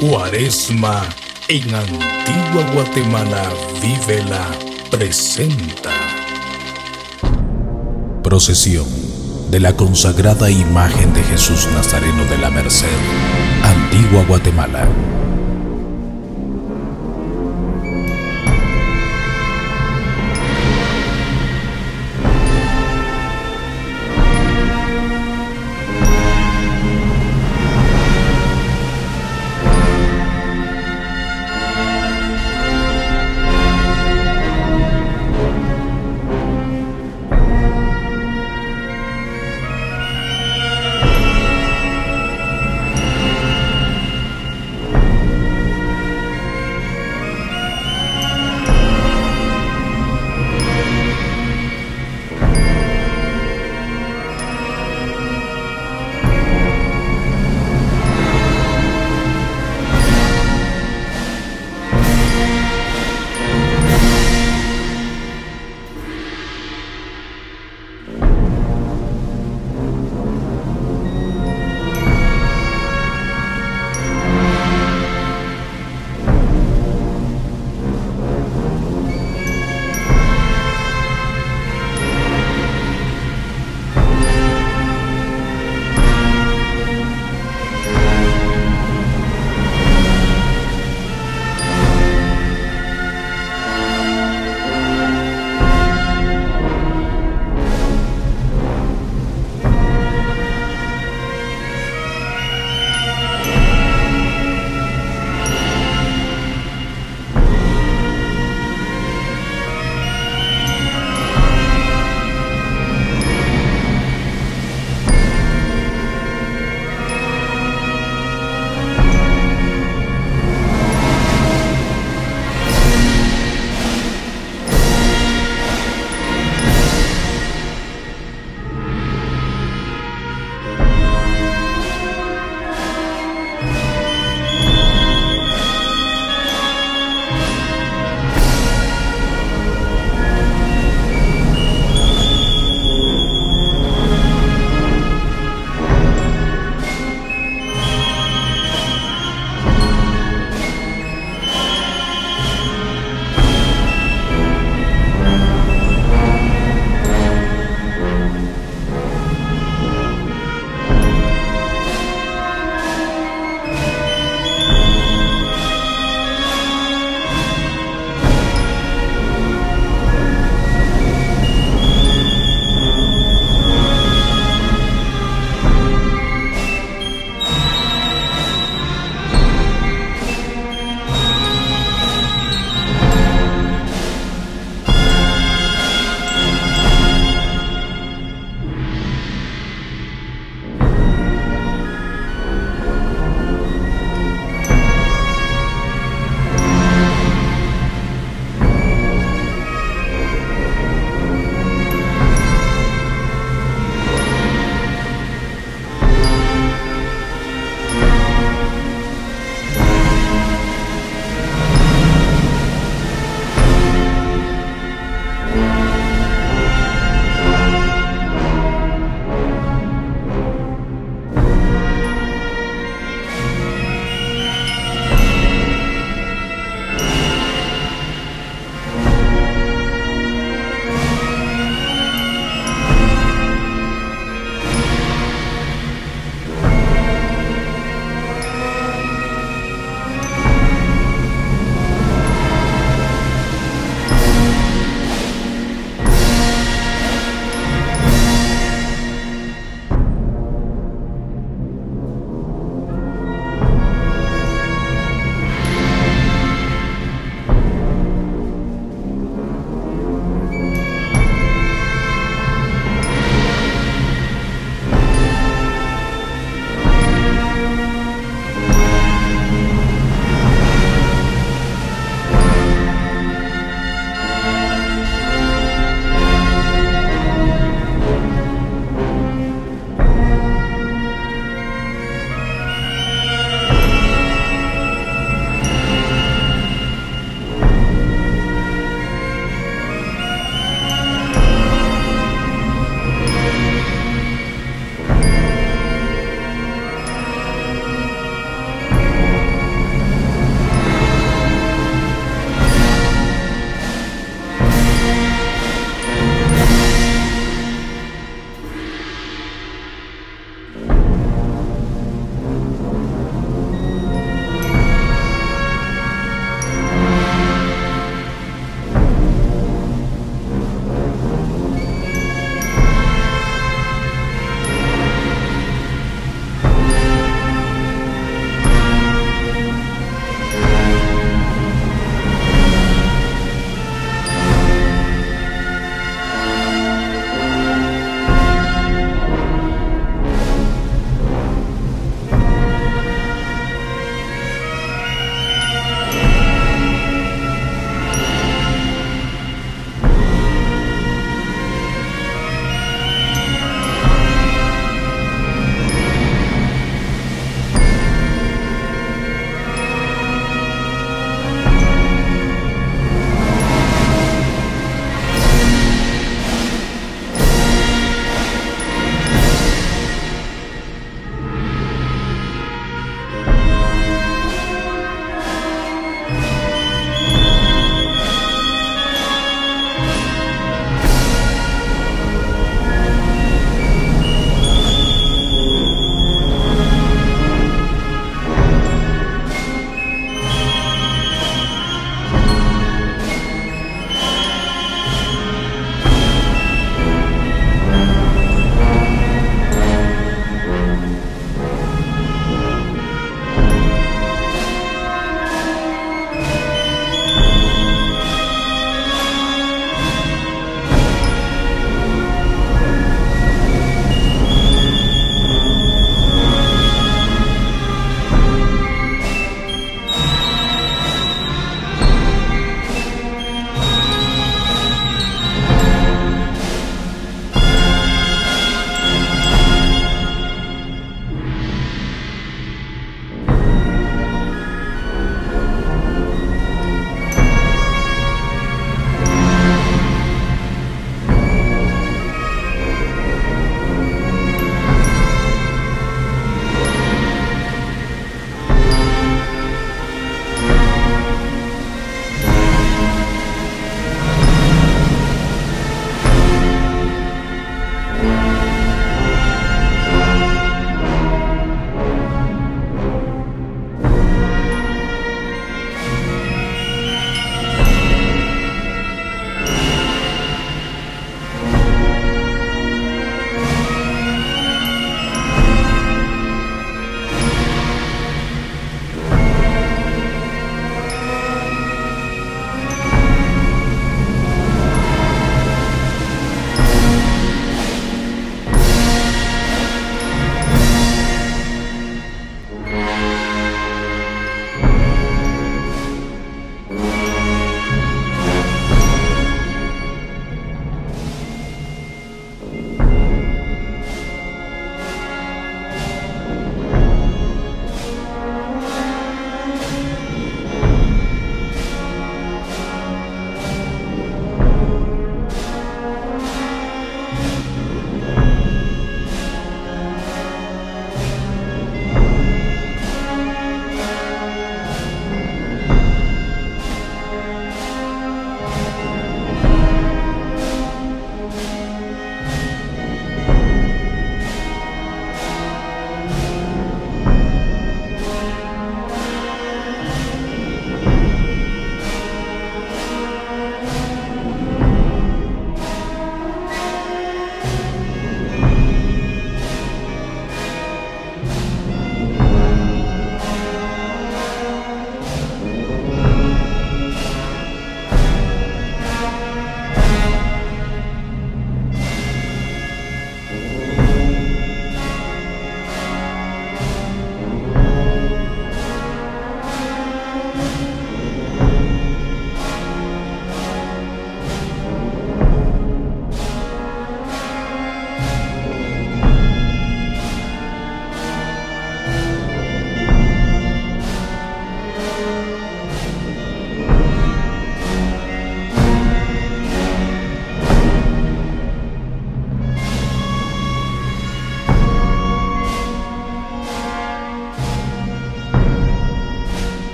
Cuaresma en Antigua Guatemala Vive la presenta. Procesión de la consagrada imagen de Jesús Nazareno de la Merced, Antigua Guatemala.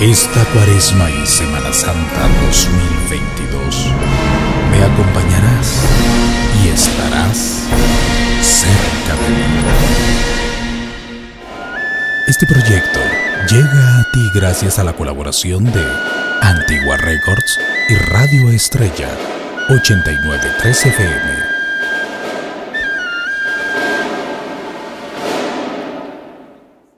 Esta cuaresma y Semana Santa 2022 me acompañarás y estarás cerca de mí. Este proyecto llega a ti gracias a la colaboración de Antigua Records y Radio Estrella 893 FM.